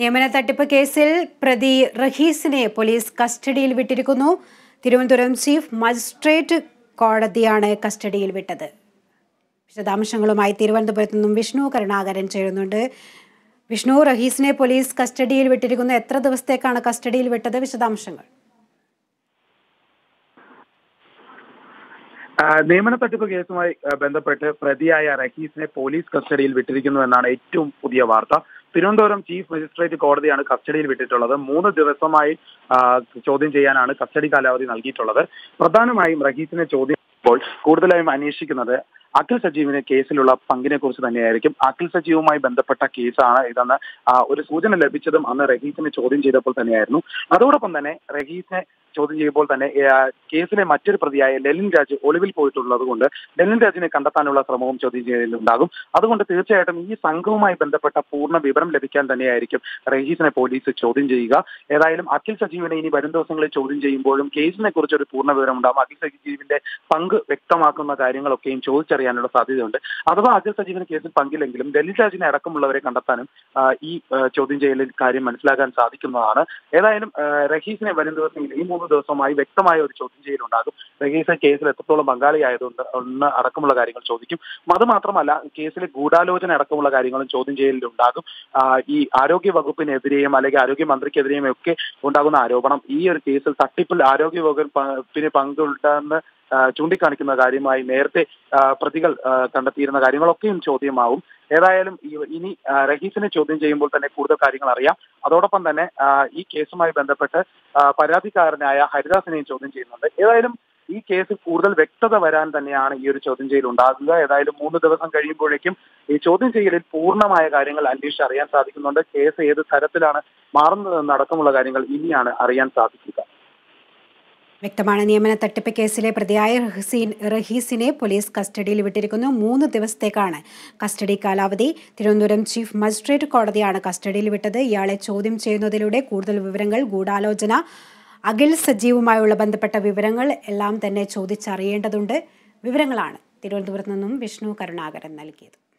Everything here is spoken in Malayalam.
നിയമന തട്ടിപ്പ് കേസിൽ പ്രതി റഹീസിനെ പോലീസ് കസ്റ്റഡിയിൽ വിട്ടിരിക്കുന്നു. തിരുവനന്തപുരം ചീഫ് മജിസ്ട്രേറ്റ് കോടതിയാണ് കസ്റ്റഡിയിൽ വിട്ടത്. വിശദാംശങ്ങളുമായി തിരുവനന്തപുരത്ത് നിന്നും വിഷ്ണു കരുണാകരൻ ചേരുന്നുണ്ട്. വിഷ്ണു റഹീസിനെ പോലീസ് കസ്റ്റഡിയിൽ വിട്ടിരിക്കുന്നു. എത്ര ദിവസത്തേക്കാണ് കസ്റ്റഡിയിൽ വിട്ടത്? വിശദാംശങ്ങൾ. നിയമന തട്ടിപ്പ് കേസുമായി ബന്ധപ്പെട്ട് പ്രതിയായ റഹീസിനെ പോലീസ് കസ്റ്റഡിയിൽ വിട്ടിരിക്കുന്നു എന്നാണ് ഏറ്റവും പുതിയ വാർത്ത. തിരുവനന്തപുരം ചീഫ് മജിസ്ട്രേറ്റ് കോടതിയാണ് കസ്റ്റഡിയിൽ വിട്ടിട്ടുള്ളത്. മൂന്ന് ദിവസമായി ചോദ്യം ചെയ്യാനാണ് കസ്റ്റഡി കാലാവധി നൽകിയിട്ടുള്ളത്. പ്രധാനമായും റഹീസിനെ ചോദ്യം ചെയ്യുമ്പോൾ കൂടുതലായും അന്വേഷിക്കുന്നത് അഖിൽ സജീവിന് കേസിലുള്ള പങ്കിനെ കുറിച്ച് തന്നെയായിരിക്കും. അഖിൽ സജീവുമായി ബന്ധപ്പെട്ട കേസാണ് ഇതെന്ന് ഒരു സൂചന ലഭിച്ചതും അന്ന് റഹീസിനെ ചോദ്യം ചെയ്തപ്പോൾ തന്നെയായിരുന്നു. അതോടൊപ്പം തന്നെ റഹീസിനെ ചോദ്യം ചെയ്യുമ്പോൾ തന്നെ കേസിലെ മറ്റൊരു പ്രതിയായ ലെലിൻ രാജ് ഒളിവിൽ പോയിട്ടുള്ളത് കൊണ്ട് ലെലിൻ രാജിനെ കണ്ടെത്താനുള്ള ശ്രമവും ചോദ്യം ചെയ്യലുണ്ടാകും. അതുകൊണ്ട് തീർച്ചയായിട്ടും ഈ സംഘവുമായി ബന്ധപ്പെട്ട പൂർണ വിവരം ലഭിക്കാൻ തന്നെയായിരിക്കും റഹീസിനെ പോലീസ് ചോദ്യം ചെയ്യുക. ഏതായാലും അഖിൽ സജീവിനെ ഇനി വരും ദിവസങ്ങളിൽ ചോദ്യം ചെയ്യുമ്പോഴും കേസിനെ കുറിച്ച് ഒരു പൂർണ വിവരം ഉണ്ടാകും അഖിൽ സജീവിന്റെ പങ്ക് വ്യക്തമാക്കുന്ന കാര്യങ്ങളൊക്കെയും ചോദിച്ചറിയാനുള്ള സാധ്യതയുണ്ട്. അഥവാ അഖിൽ സജീവന് കേസിൽ പങ്കില്ലെങ്കിലും ലെലിൻ രാജിനെ അടക്കമുള്ളവരെ കണ്ടെത്താനും ഈ ചോദ്യം ചെയ്യലിൽ കാര്യം മനസ്സിലാക്കാൻ സാധിക്കുന്നതാണ്. ഏതായാലും റഹീസിനെ വരും ദിവസങ്ങളിൽ ഈ മൂന്ന് ദിവസമായി വ്യക്തമായ ഒരു ചോദ്യം ചെയ്യലുണ്ടാകും. റഹീസ് കേസിൽ എത്രത്തോളം പങ്കാളിയായതുകൊണ്ട് ഒന്ന് അടക്കമുള്ള കാര്യങ്ങൾ ചോദിക്കും. അത് മാത്രമല്ല കേസിലെ ഗൂഢാലോചന അടക്കമുള്ള കാര്യങ്ങളും ചോദ്യം ചെയ്യലിലുണ്ടാകും. ഈ ആരോഗ്യ വകുപ്പിനെതിരെയും അല്ലെങ്കിൽ ആരോഗ്യ മന്ത്രിക്കെതിരെയും ഒക്കെ ഉണ്ടാകുന്ന ആരോപണം ഈ ഒരു കേസിൽ തട്ടിപ്പിൽ ആരോഗ്യ വകുപ്പിന് പങ്കുണ്ടെന്ന് ചൂണ്ടിക്കാണിക്കുന്ന കാര്യമായി നേരത്തെ പ്രതികൾ കണ്ടെത്തിയിരുന്ന കാര്യങ്ങളൊക്കെയും ചോദ്യമാവും. ഏതായാലും ഇനി റഹീസിനെ ചോദ്യം ചെയ്യുമ്പോൾ തന്നെ കൂടുതൽ കാര്യങ്ങൾ അറിയാം. അതോടൊപ്പം തന്നെ ഈ കേസുമായി ബന്ധപ്പെട്ട് പരാതിക്കാരനായ ഹരിദാസിനെയും ചോദ്യം ചെയ്യുന്നുണ്ട്. ഏതായാലും ഈ കേസിൽ കൂടുതൽ വ്യക്തത വരാൻ തന്നെയാണ് ഈ ഒരു ചോദ്യം ചെയ്യൽ ഉണ്ടാകുക. ഏതായാലും മൂന്ന് ദിവസം കഴിയുമ്പോഴേക്കും ഈ ചോദ്യം ചെയ്യലിൽ പൂർണമായ കാര്യങ്ങൾ അന്വേഷിച്ച് അറിയാൻ സാധിക്കുന്നുണ്ട്. കേസ് ഏത് തരത്തിലാണ് മാറുന്നതെന്ന് അടക്കമുള്ള കാര്യങ്ങൾ ഇനിയാണ് അറിയാൻ സാധിക്കുക. വ്യക്തമാണ്. നിയമന തട്ടിപ്പ് കേസിലെ പ്രതിയായ റഹീൻ റഹീസിനെ പോലീസ് കസ്റ്റഡിയിൽ വിട്ടിരിക്കുന്നു. മൂന്ന് ദിവസത്തേക്കാണ് കസ്റ്റഡി കാലാവധി. തിരുവനന്തപുരം ചീഫ് മജിസ്ട്രേറ്റ് കോടതിയാണ് കസ്റ്റഡിയിൽ വിട്ടത്. ഇയാളെ ചോദ്യം ചെയ്യുന്നതിലൂടെ കൂടുതൽ വിവരങ്ങൾ ഗൂഢാലോചന അഖിൽ സജീവുമായുള്ള ബന്ധപ്പെട്ട വിവരങ്ങൾ എല്ലാം തന്നെ ചോദിച്ചറിയേണ്ടതുണ്ട്. വിവരങ്ങളാണ് തിരുവനന്തപുരത്ത് നിന്നും വിഷ്ണു കരുണാകരൻ നൽകിയത്.